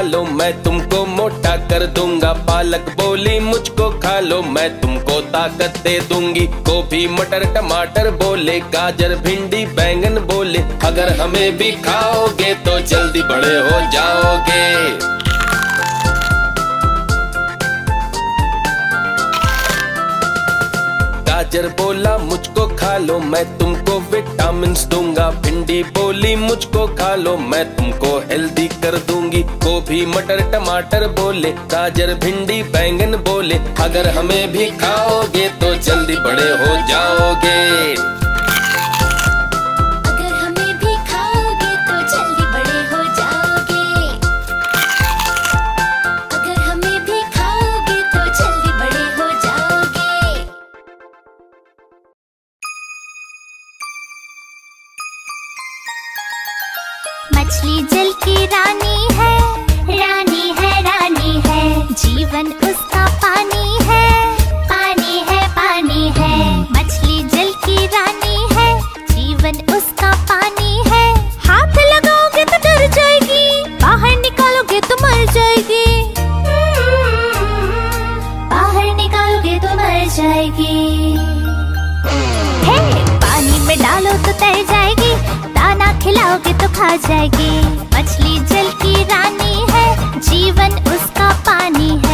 खा लो मैं तुमको मोटा कर दूँगा। पालक बोली, मुझको खा लो मैं तुमको ताकत दे दूँगी। गोभी, मटर, टमाटर बोले, गाजर, भिंडी, बैंगन बोले। अगर हमें भी खाओगे तो जल्दी बड़े हो जाओगे। गाजर बोला, मुझको खा लो मैं तुमको विटामिन दूँगा। भिंडी बोली, मुझको खा लो मैं तुमको हेल्दी कर दूँगी गोभी, मटर, टमाटर बोले, गाजर, भिंडी, बैंगन बोले, अगर हमें भी खाओगे तो जल्दी बड़े हो जाओगे। जीवन उसका पानी है। हाथ लगाओगे तो डर जाएगी, बाहर निकालोगे तो मर जाएगी। बाहर निकालोगे तो मर जाएगी। हे, पानी में डालो तो तैर जाएगी, दाना खिलाओगे तो खा जाएगी। मछली जल की रानी है, जीवन उसका पानी है।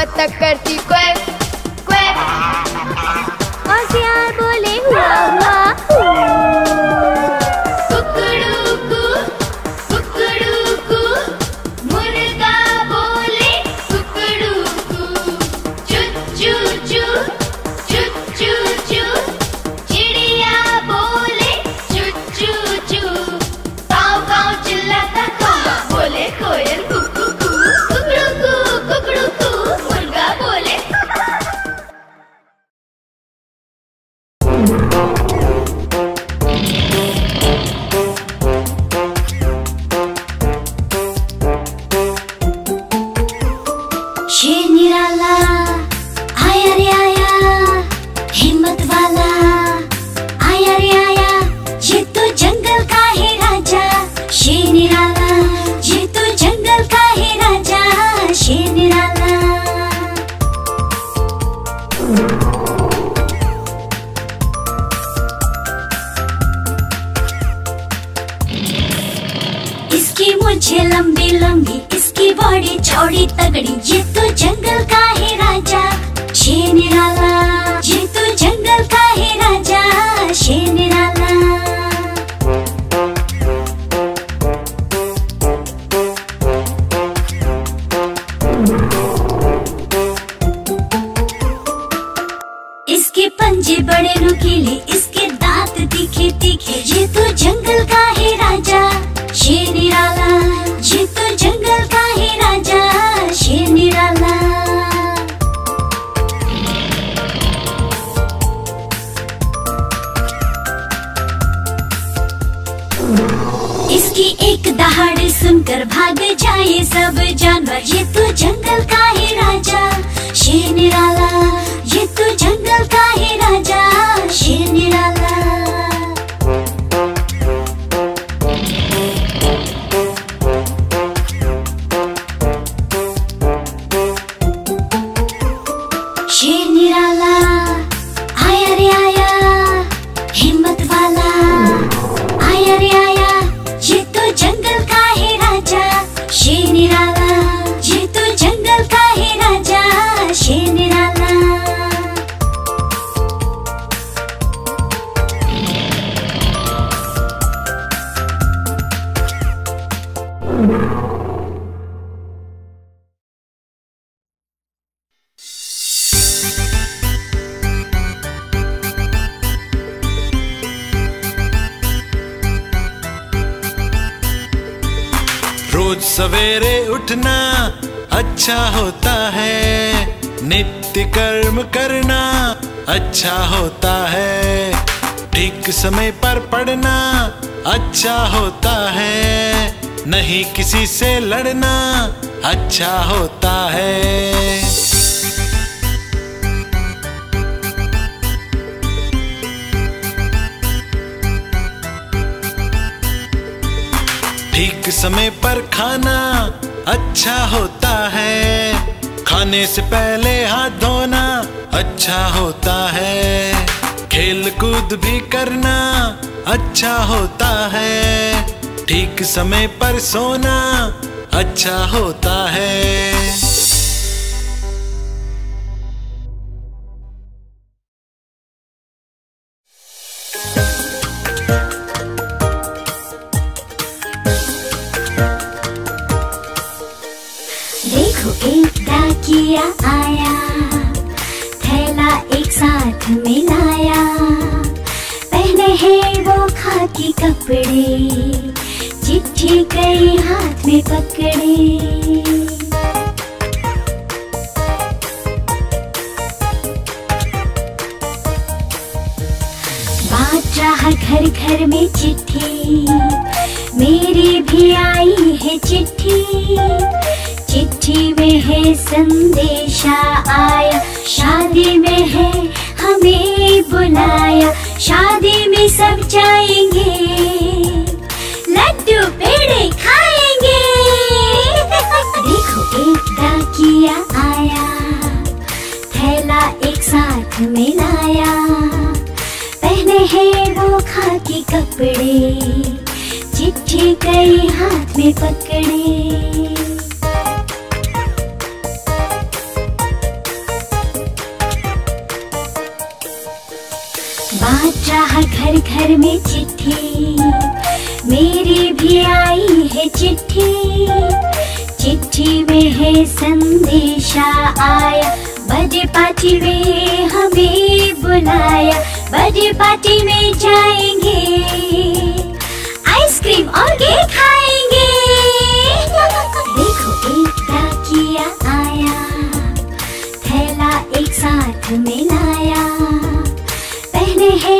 बतख करती क्वैक क्वैक। होशियार बोले हुआ हुआ। इसकी एक दहाड़ सुनकर भाग जाए सब जानवर। ये तो जंगल का है राजा, शेर निराला। ये तो जंगल का है राजा, शेर निराला। उठना अच्छा होता है, नित्य कर्म करना अच्छा होता है। ठीक समय पर पढ़ना अच्छा होता है, नहीं किसी से लड़ना अच्छा होता है। ठीक समय पर खाना अच्छा होता है। खाने से पहले हाथ धोना अच्छा होता है। खेल कूद भी करना अच्छा होता है। ठीक समय पर सोना अच्छा होता है। डाकिया आया, थैला एक साथ मिलाया पहने हैं वो खाकी कपड़े चिट्ठी कई हाथ में पकड़े। रहा घर घर में चिट्ठी, मेरी भी आई है चिट्ठी। चिट्ठी में है संदेशा आया। शादी में है, हमें बुलाया। शादी में सब जाएँगे, लड्डू, पेड़े खाएँगे। देखो, एक डाकिया आया, थैला एक साथ मिलाया पहने हैं वो खाकी कपड़े, चिट्ठी कई हाथ में पकड़े। रहा घर घर में चिट्ठी। मेरी भी आई है चिट्ठी। चिट्ठी में है संदेशा आया। बर्थडे पार्टी में हमें बुलाया। बर्थडे पार्टी में जाएँगे। आइसक्रीम और केक खाएँगे। देखो, एक डाकिया आया। थैला एक साथ मिलाया पहने हैं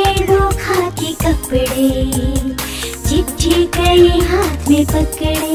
वो खाकी कपड़े चिट्ठी कई हाथ में पकड़े।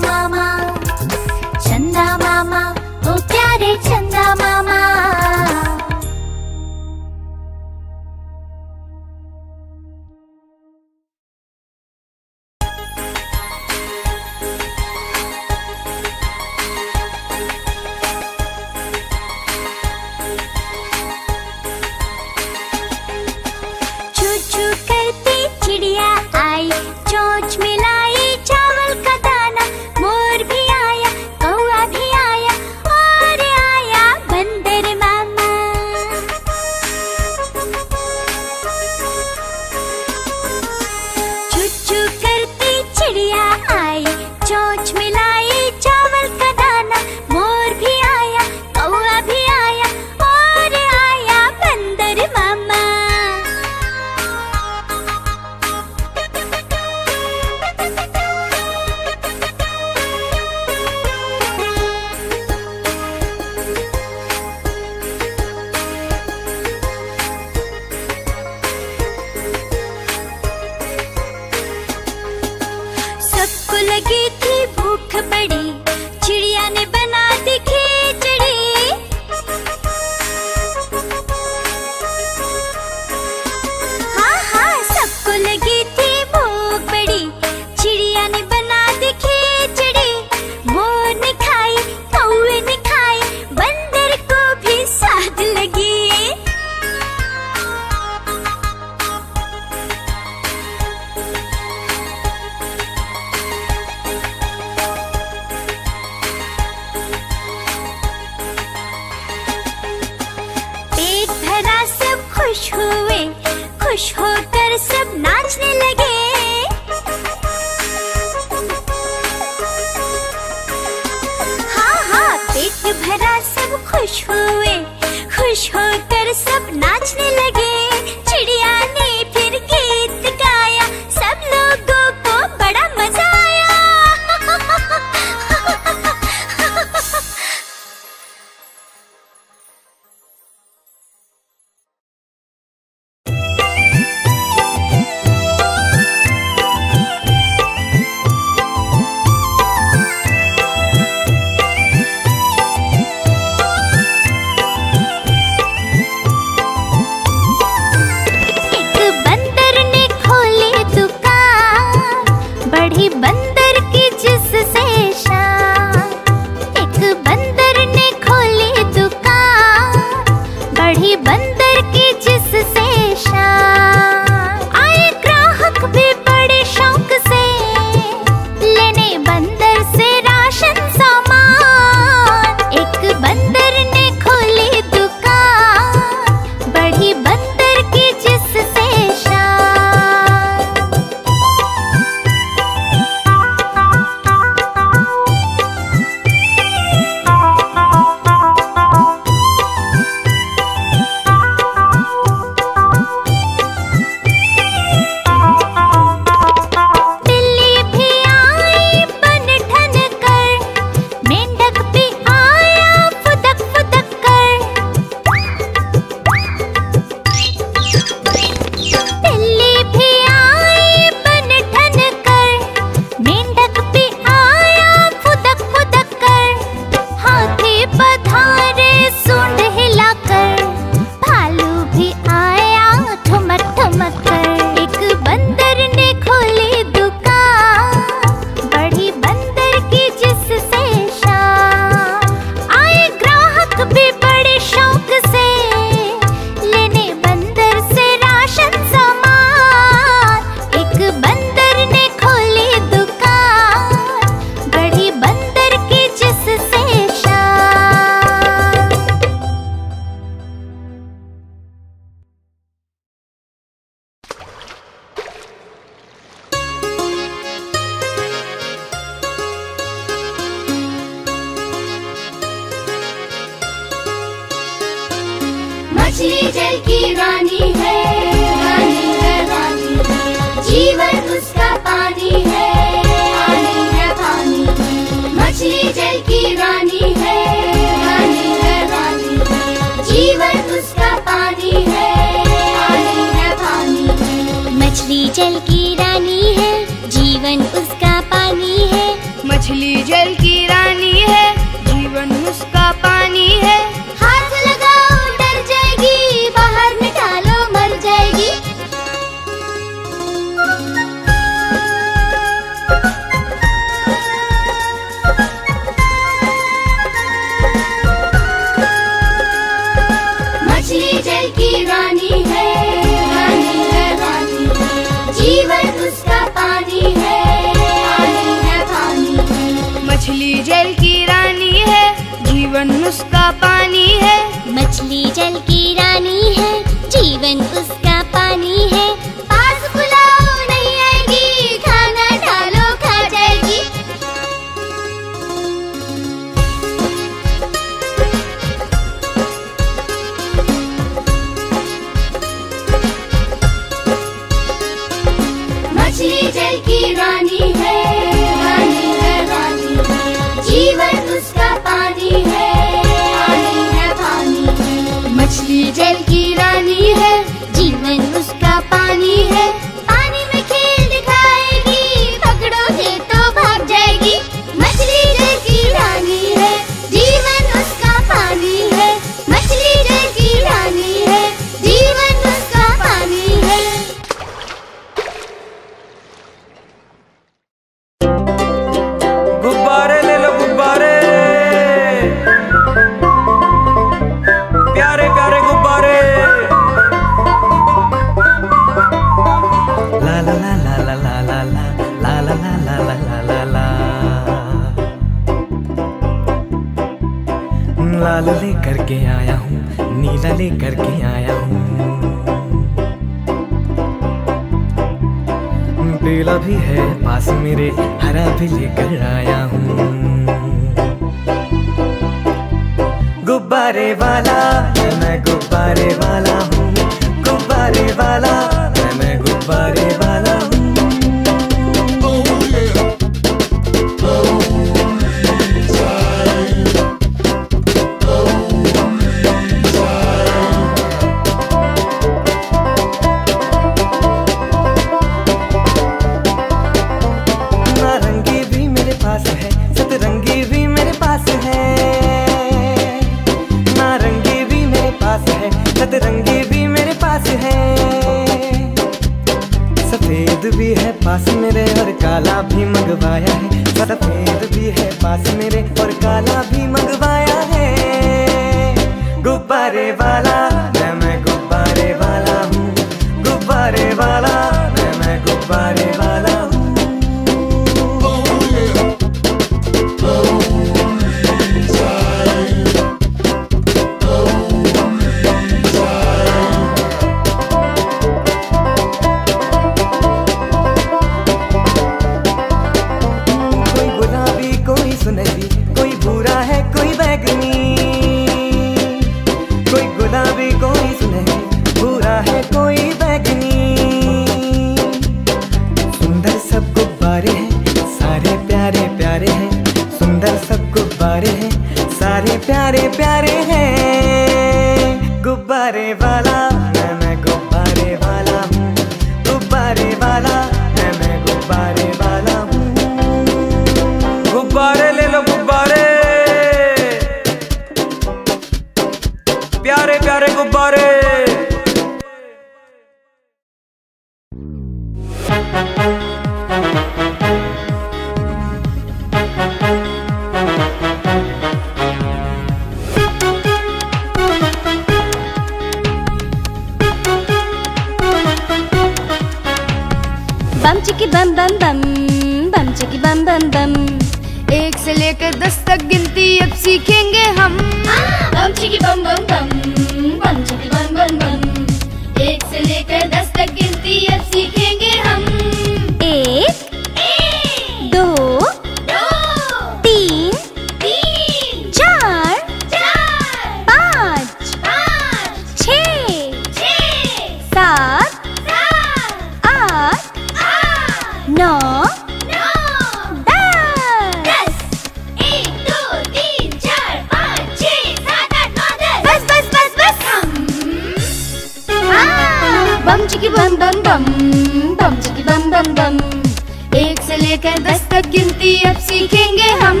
लेकर दस तक गिनती अब सीखेंगे हम।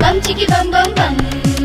बम चिकी बम बम बम।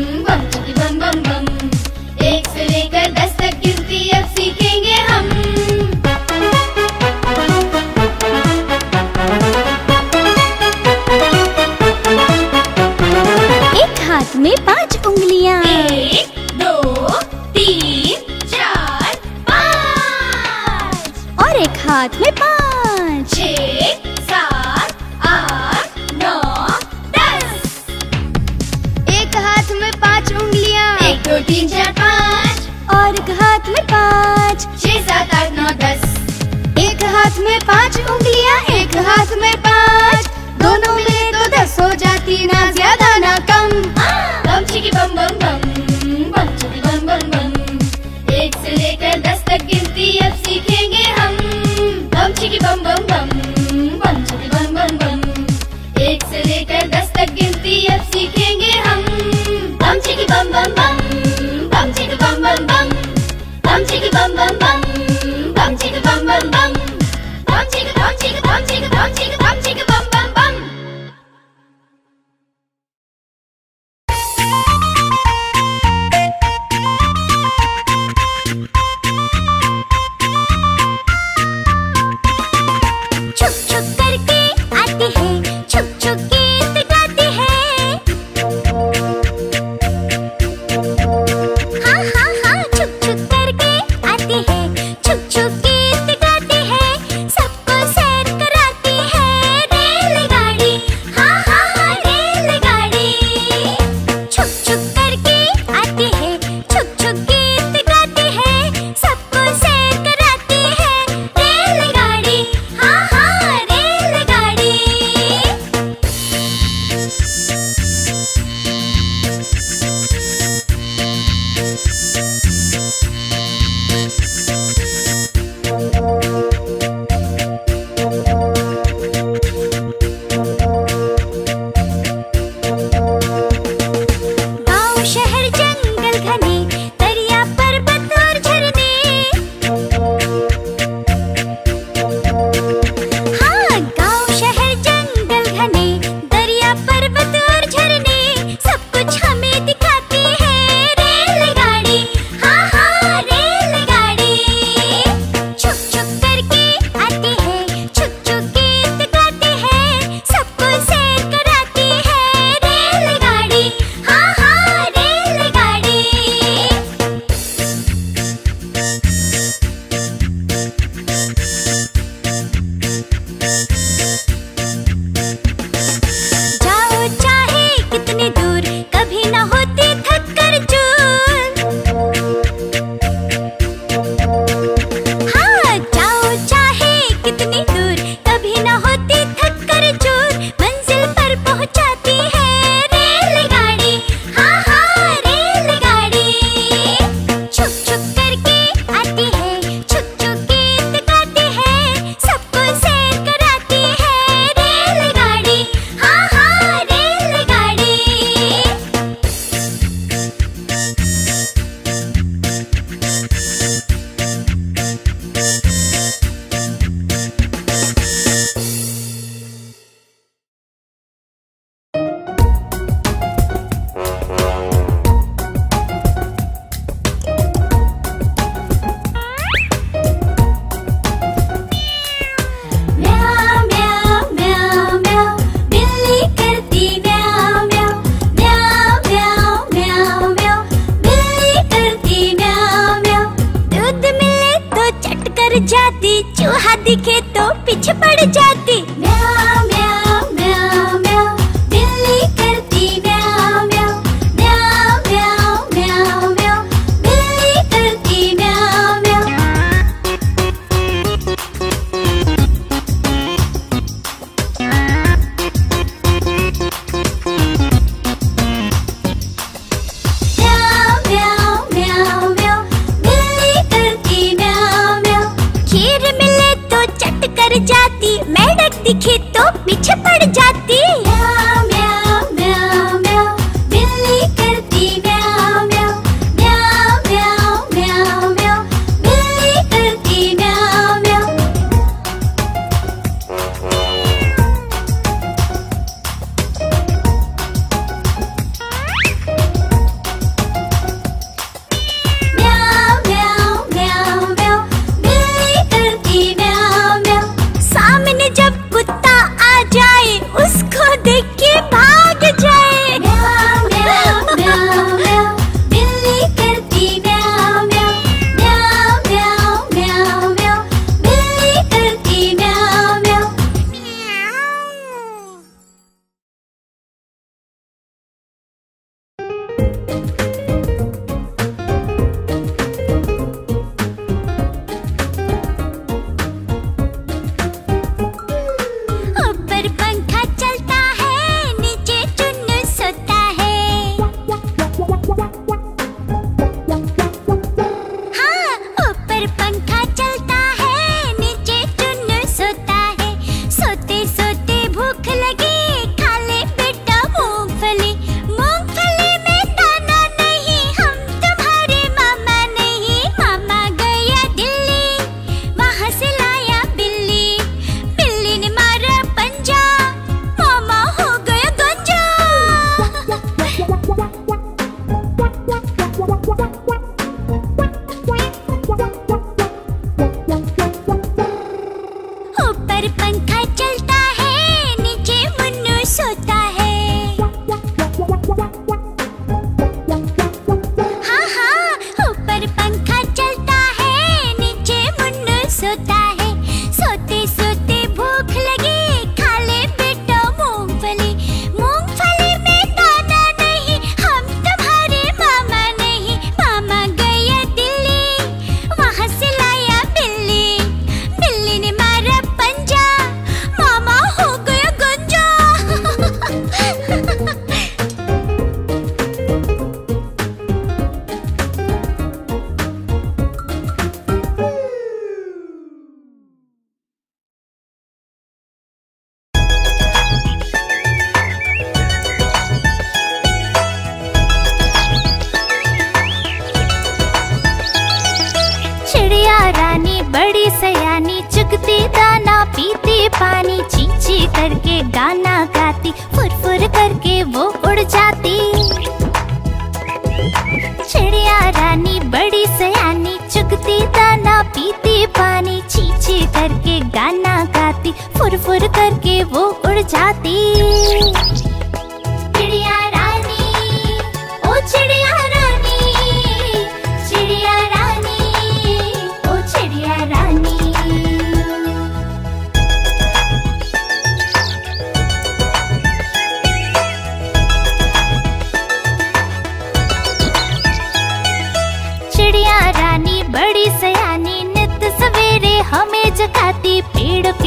पीती पानी चींची करके गाना गाती फुर फुर करके वो उड़ जाती।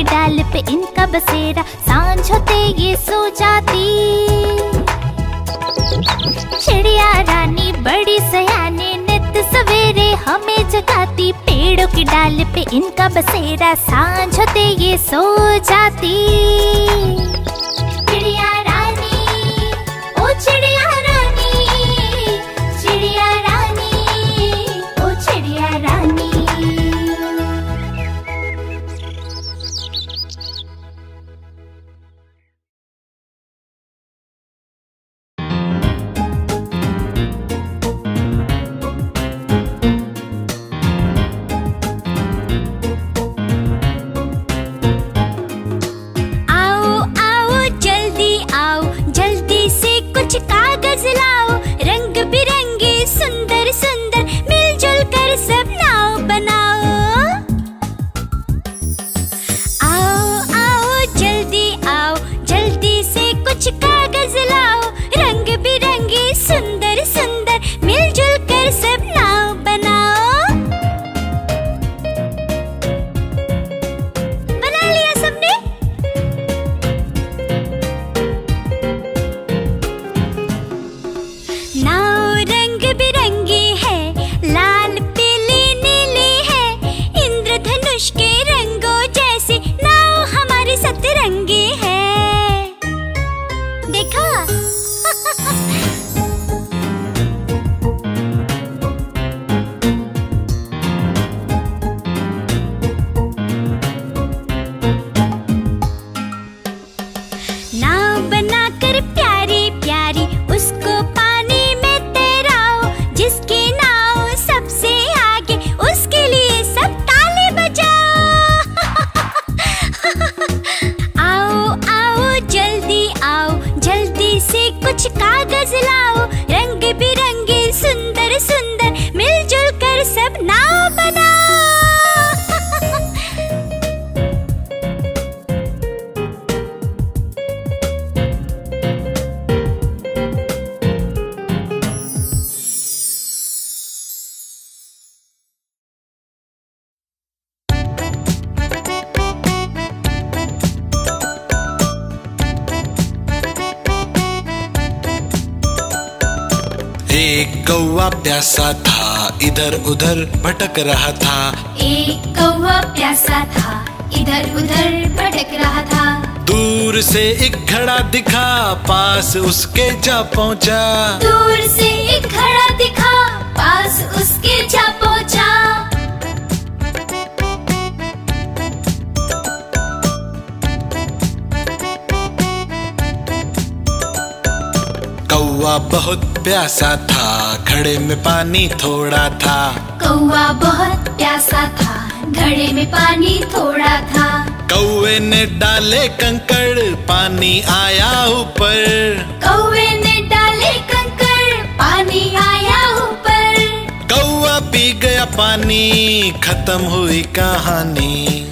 डाल पे इनका बसेरा, साँझ होते ये सो जाती। चिड़िया रानी बड़ी सयानी नित सवेरे हमें जगाती। पेड़ों की डाल पे इनका बसेरा, साँझ होते ये सो जाती। चिड़िया उधर भटक रहा था। एक कौवा प्यासा था इधर उधर भटक रहा था। दूर से एक घड़ा दिखा पास उसके जा पहुँचा। दूर से एक घड़ा दिखा पास उसके जा पहुँचा। कौवा बहुत प्यासा था। घड़े में पानी थोड़ा था। कौवा बहुत प्यासा था घड़े में पानी थोड़ा था। कौए ने डाले कंकड़ पानी आया ऊपर। कौए ने डाले कंकड़ पानी आया ऊपर। कौवा पी गया पानी खत्म हुई कहानी।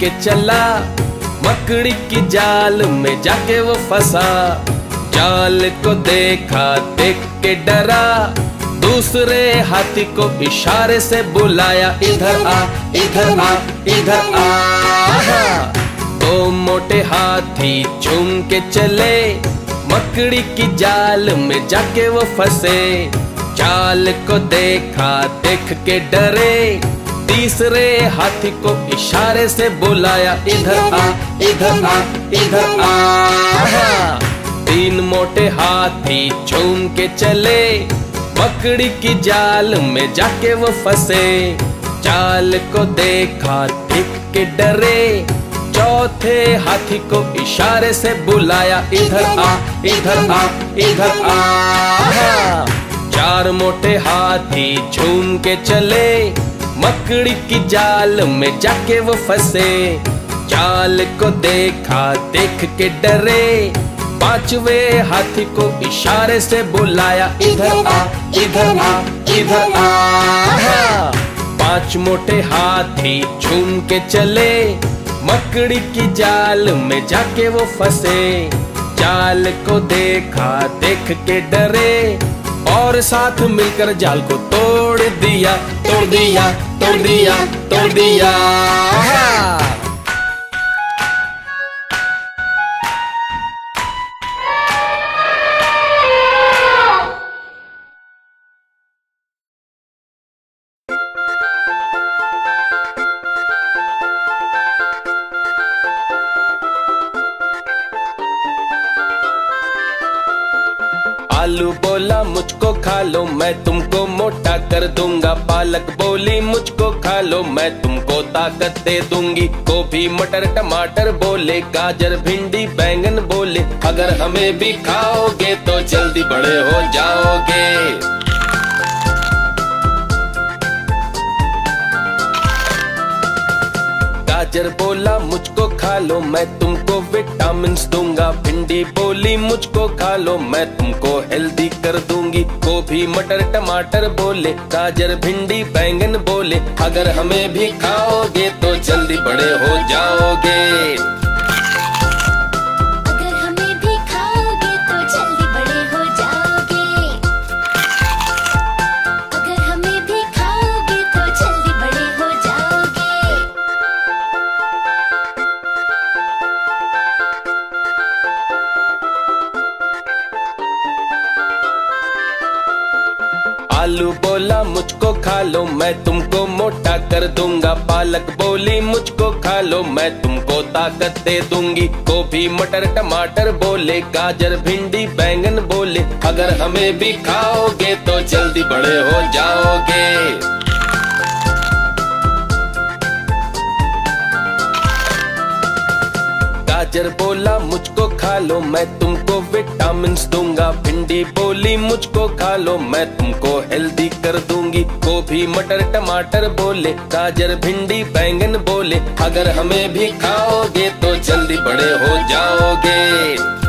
के चला। मकड़ी की जाल में जाके वो फंसा। जाल को देखा, देख के डरा। दूसरे हाथी को इशारे से बुलाया, इधर आ इधर आ इधर आ। दो मोटे हाथी झूम के चले। मकड़ी की जाल में जाके वो फंसे। जाल को देखा, देख के डरे। तीसरे हाथी को इशारे से बुलाया, इधर आ इधर आ इधर आ। तीन मोटे हाथी झूम के चले मकड़ी की जाल में जाके वो फंसे। जाल को देखा, देख के डरे। चौथे हाथी को इशारे से बुलाया, इधर आ इधर आ इधर आ। चार मोटे हाथी झूम के चले मकड़ी की जाल में जाके वो फंसे। जाल को देखा, देख के डरे। पांचवे हाथी को इशारे से बुलाया, इधर आ इधर आ इधर आ। पाँच मोटे हाथी झूम के चले। मकड़ी की जाल में जाके वो फंसे। जाल को देखा, देख के डरे। और साथ मिलकर जाल को तोड़ दिया तोड़ दिया तोड़ दिया तोड़ दिया। आलू मैं तुमको मोटा कर दूँगा। पालक बोली, मुझको खा लो, मैं तुमको ताकत दे दूँगी। गोभी, मटर, टमाटर बोले, गाजर, भिंडी, बैंगन बोले, अगर हमें भी खाओगे तो जल्दी बड़े हो जाओगे। गाजर बोला, मुझको खा लो, मैं तुमको विटामिन दूँगा। भिंडी बोली, मुझको खा लो, मैं तुमको हेल्दी कर दूँगी। गोभी, मटर, टमाटर बोले, गाजर, भिंडी, बैंगन बोले, अगर हमें भी खाओगे तो जल्दी बड़े हो जाओगे। आलू बोला, मुझको खा लो, मैं तुमको मोटा कर दूँगा। पालक बोली, मुझको खा लो, मैं तुमको ताकत दे दूँगी। गोभी, मटर, टमाटर बोले, गाजर, भिंडी, बैंगन बोले, अगर हमें भी खाओगे तो जल्दी बड़े हो जाओगे। गाजर बोला, मुझको खा लो, मैं तुमको विटामिन दूँगा। भिंडी बोली, मुझको खा लो, मैं तुमको हेल्दी कर दूँगी। गोभी, मटर, टमाटर बोले, गाजर, भिंडी, बैंगन बोले, अगर हमें भी खाओगे तो जल्दी बड़े हो जाओगे।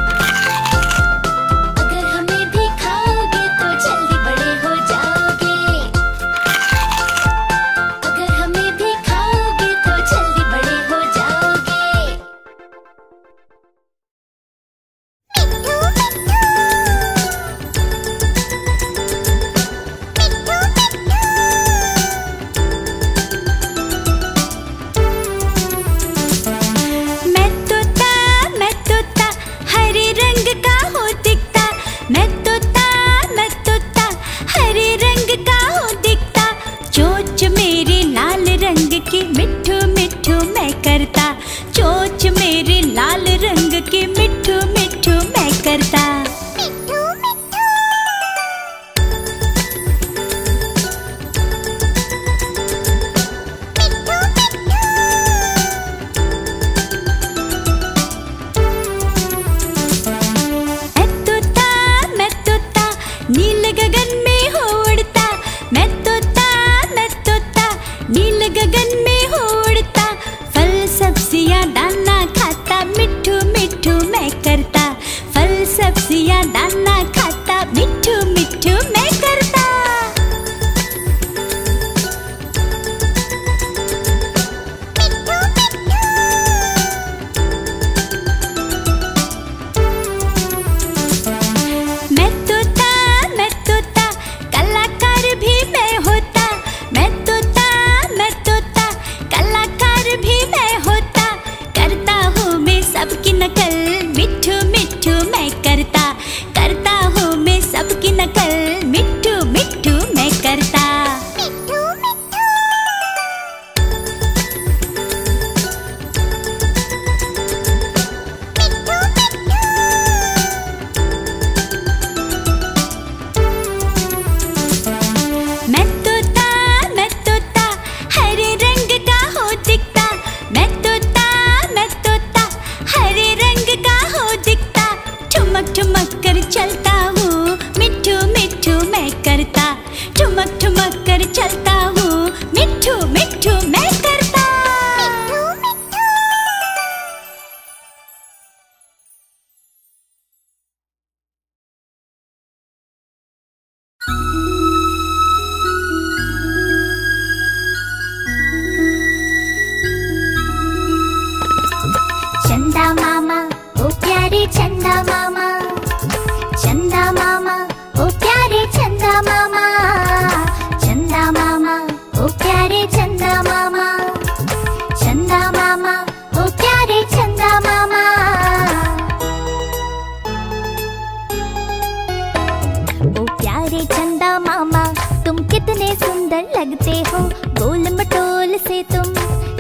सुंदर लगते हो। गोल मटोल से तुम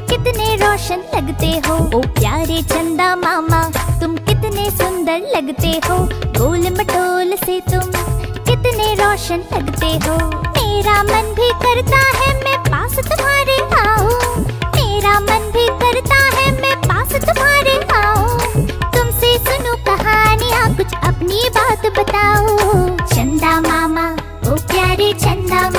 कितने रोशन लगते हो। ओ प्यारे चंदा मामा, तुम कितने सुंदर लगते हो। गोल मटोल से तुम कितने रोशन लगते हो। मेरा मन भी करता है, मैं पास तुम्हारे आऊँ। मेरा मन भी करता है, मैं पास तुम्हारे आऊँ। तुमसे सुनो कहानियाँ, कुछ अपनी बात बताऊँ। चंदा मामा, ओ प्यारे चंदा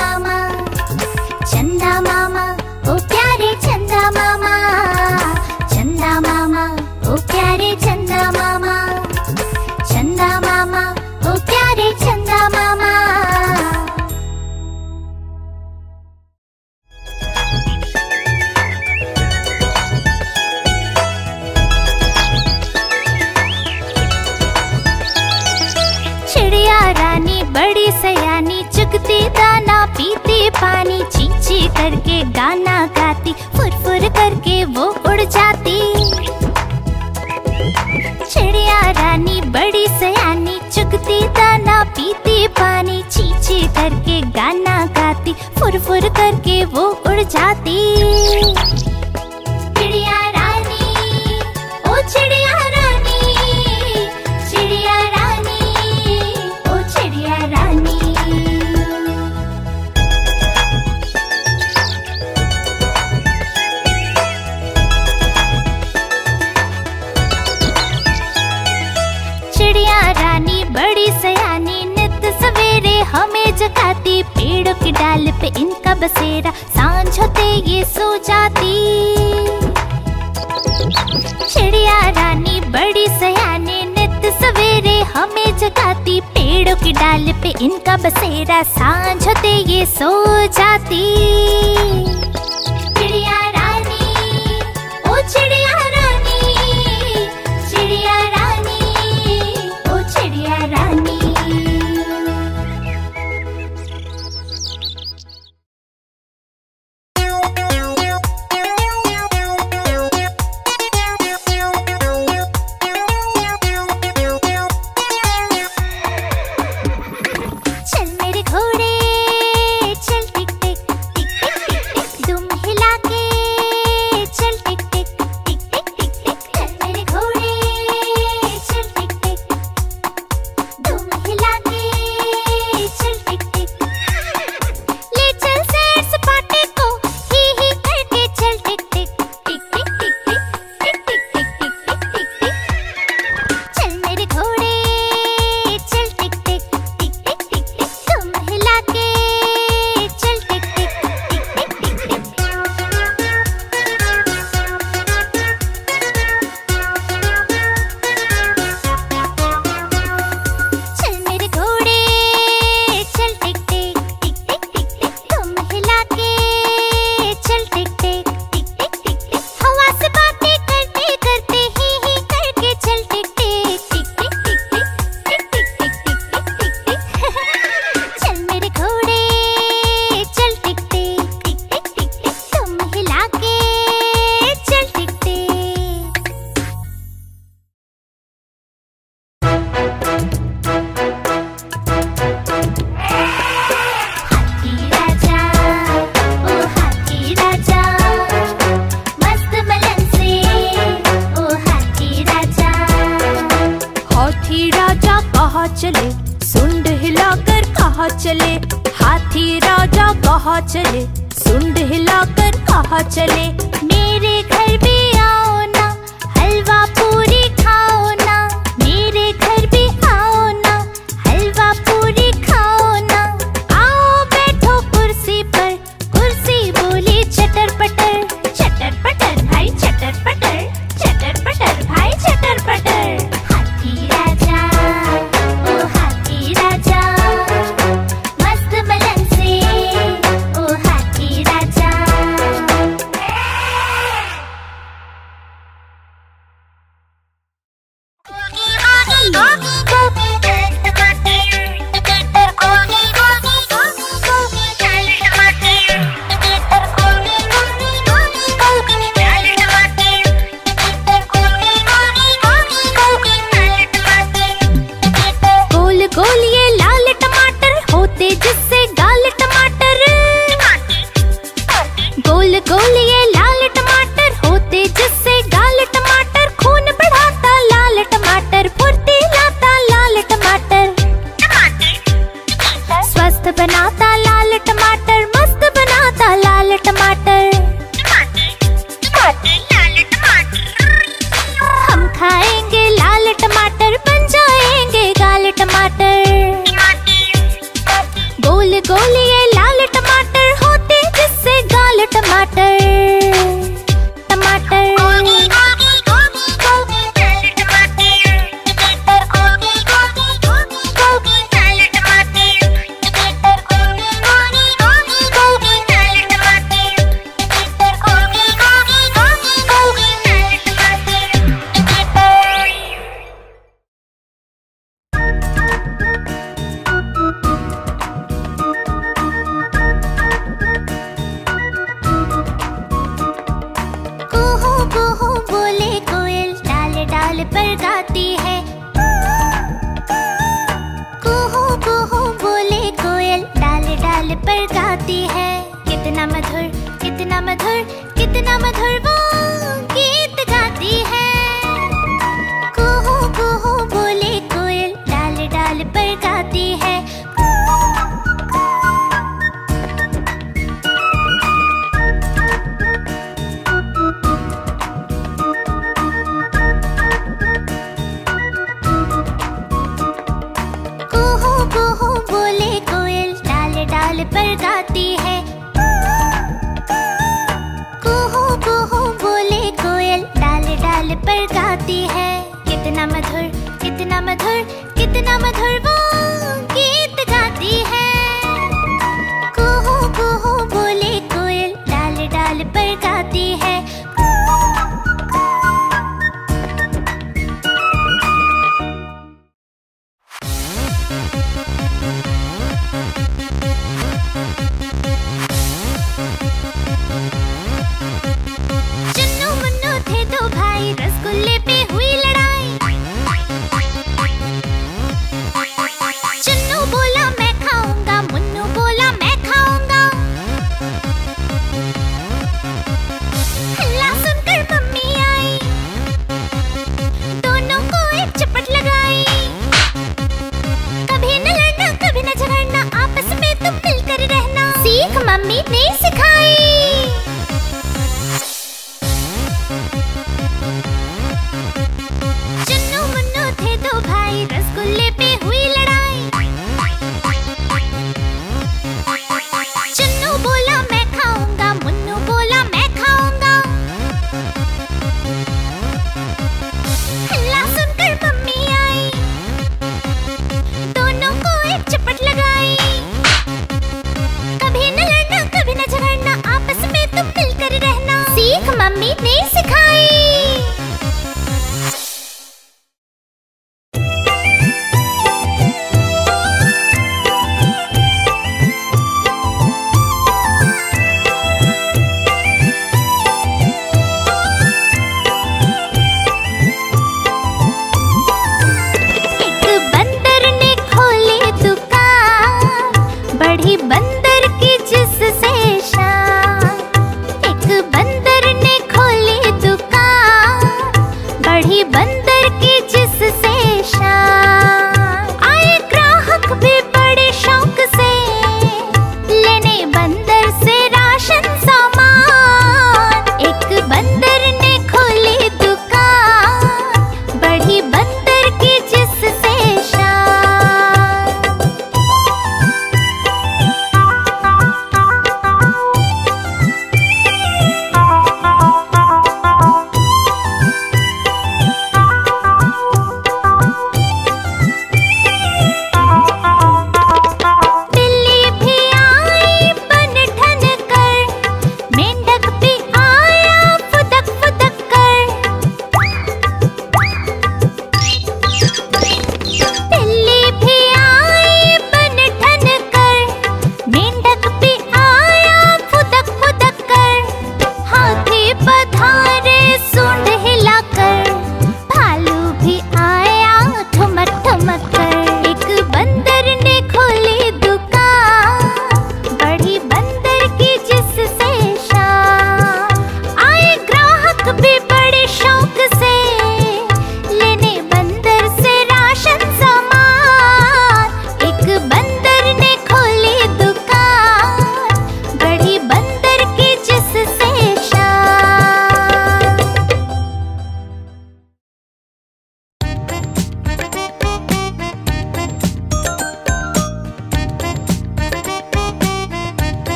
इनका बसेरा साँझ होते ये सो जाती। चिड़िया रानी ओ चिड़िया चले हाथी राजा कहा चले? सुंड हिलाकर कहा चले?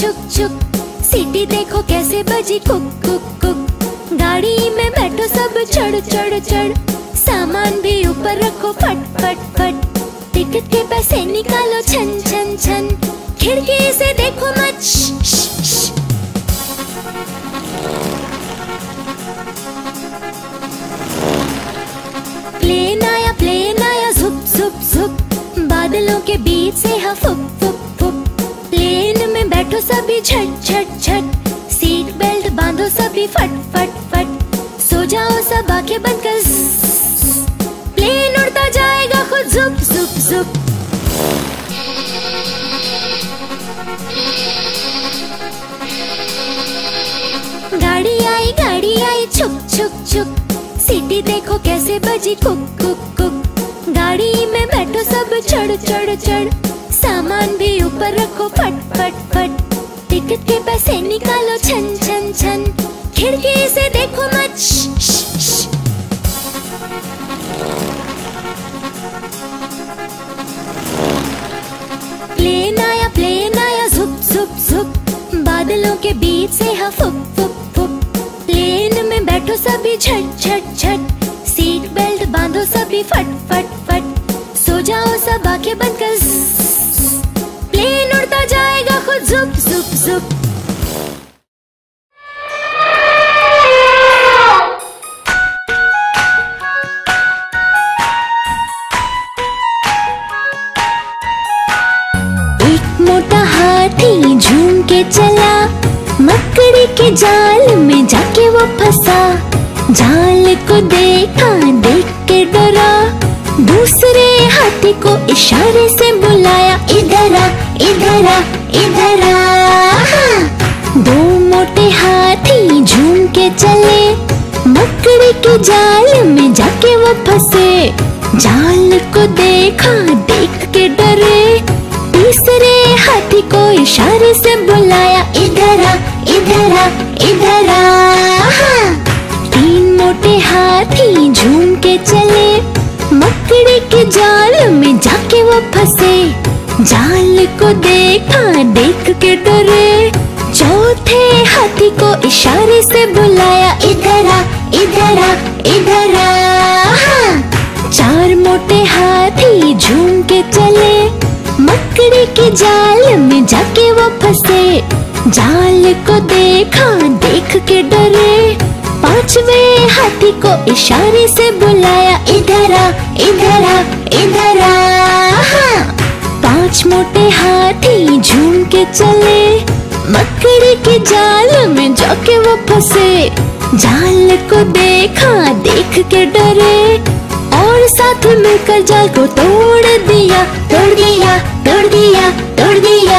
छुक छुक। सीटी देखो कैसे बजी कुक कुक कुक। गाड़ी में बैठो सब चढ़ चढ़ चढ़। सामान भी ऊपर रखो फट फट फट। टिकट के पैसे निकालो छन छन छन। खिड़की से देखो श। प्लेन आया प्लेन आया झुप झुप झुप बादलों के बीच से हा फुप फुप फुप प्लेन में बैठो सभी झट झट झट। सीट बेल्ट बांधो सभी फट फट फट। सो जाओ सब आँखें बंद कर प्लेन उड़ता जाएगा खुद जुप जुप जुप गाड़ी आई गाड़ी आई, छुक छुक छुक। सीटी देखो कैसे बजी, कुक कुक कुक। गाड़ी में बैठो सब चढ़ चढ़ चढ़। सामान भी ऊपर रखो, फट फट फट। टिकट के पैसे निकालो, छन छन छन। खिड़की से देखो मत। प्लेन आया प्लेन आया झुप झुप झुप बादलों के बीच से हा फुप फुप फुप प्लेन में बैठो सभी झट झट झट सीट बेल्ट बांधो सभी, फट फट फट। सो जाओ, सब आँखें बंद कर। प्लेन उड़ता जाएगा खुद जुप जुप जुप एक मोटा हाथी झूम के चला, मकड़ी के जाल में जाके वो फंसा। जाल को देखा, देख के डरा। दूसरे हाथी को इशारे से बुलाया, इधर आ इधर आ इधर आ। दो मोटे हाथी झूम के चले, मकड़ी के जाल में जाके वो फंसे। जाल को देखा, देख के डरे। तीसरे हाथी को इशारे से बुलाया, इधर आ इधर आ इधर आ। तीन मोटे हाथी झूम के चले मकड़ी के जाल में जाके वो फंसे। जाल को देखा, देख के डरे। चौथे हाथी को इशारे से बुलाया, इधर आ इधर आ इधर आ। चार मोटे हाथी झूम के चले। मकड़ी के जाल में जाके वो फंसे। जाल को देखा, देख के डरे। पांचवे हाथी को इशारे से बुलाया, इधर आ इधर आ इधर आ। पाँच मोटे हाथी झूम के चले, मकड़ी के जाल में जाके वो फंसे। जाल को देखा, देख के डरे, और साथ मिलकर जाल को तोड़ दिया तोड़ दिया तोड़ दिया तोड़ दिया।